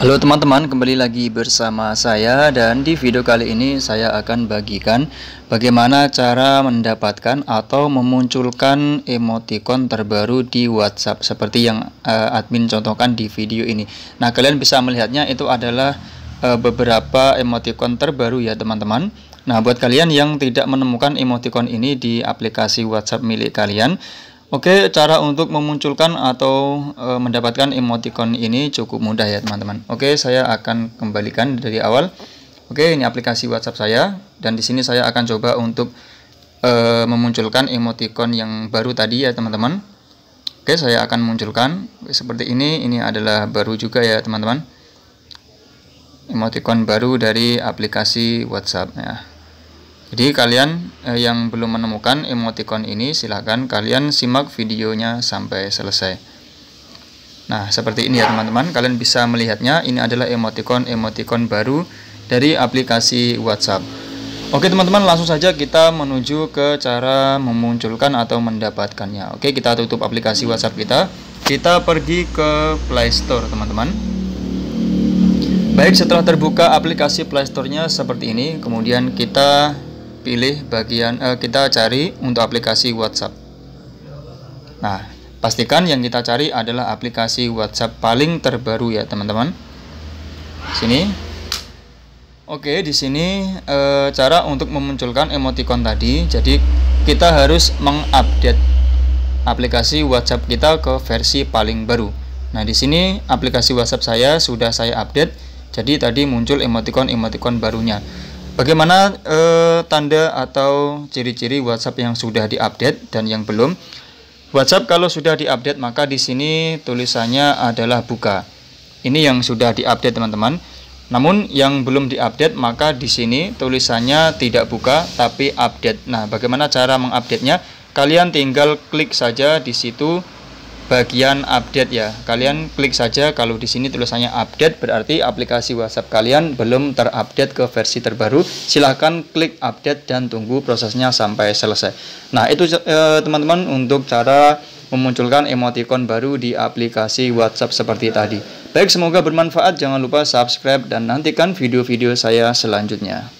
Halo teman-teman, kembali lagi bersama saya dan di video kali ini saya akan bagikan bagaimana cara mendapatkan atau memunculkan emoticon terbaru di WhatsApp seperti yang uh, admin contohkan di video ini. Nah, kalian bisa melihatnya itu adalah uh, beberapa emoticon terbaru ya teman-teman. Nah, buat kalian yang tidak menemukan emoticon ini di aplikasi WhatsApp milik kalian, Oke, cara untuk memunculkan atau e, mendapatkan emoticon ini cukup mudah ya teman-teman. Oke, saya akan kembalikan dari awal. Oke, ini aplikasi WhatsApp saya dan di sini saya akan coba untuk e, memunculkan emoticon yang baru tadi ya teman-teman. Oke, saya akan munculkan seperti ini. Ini adalah baru juga ya teman-teman. Emoticon baru dari aplikasi WhatsApp ya. Jadi kalian eh, yang belum menemukan emoticon ini silahkan kalian simak videonya sampai selesai. Nah seperti ini ya teman-teman, kalian bisa melihatnya. Ini adalah emoticon-emoticon baru dari aplikasi WhatsApp. Oke teman-teman langsung saja kita menuju ke cara memunculkan atau mendapatkannya. Oke kita tutup aplikasi WhatsApp kita. Kita pergi ke Play Store teman-teman. Baik setelah terbuka aplikasi Play Store-nya seperti ini, kemudian kita pilih bagian eh, kita cari untuk aplikasi WhatsApp. Nah, pastikan yang kita cari adalah aplikasi WhatsApp paling terbaru ya, teman-teman. Sini. Oke, di sini e, cara untuk memunculkan emoticon tadi. Jadi, kita harus mengupdate aplikasi WhatsApp kita ke versi paling baru. Nah, di sini aplikasi WhatsApp saya sudah saya update. Jadi tadi muncul emoticon-emoticon barunya. Bagaimana eh, tanda atau ciri-ciri WhatsApp yang sudah diupdate dan yang belum? WhatsApp kalau sudah diupdate maka di sini tulisannya adalah buka. Ini yang sudah diupdate teman-teman. Namun yang belum diupdate maka di sini tulisannya tidak buka tapi update. Nah, bagaimana cara mengupdate-nya? Kalian tinggal klik saja di situ bagian update ya. Kalian klik saja kalau di sini tulisannya update berarti aplikasi WhatsApp kalian belum terupdate ke versi terbaru. Silahkan klik update dan tunggu prosesnya sampai selesai. Nah, itu eh, teman-teman eh, untuk cara memunculkan emoticon baru di aplikasi WhatsApp seperti tadi. Baik, semoga bermanfaat. Jangan lupa subscribe dan nantikan video-video saya selanjutnya.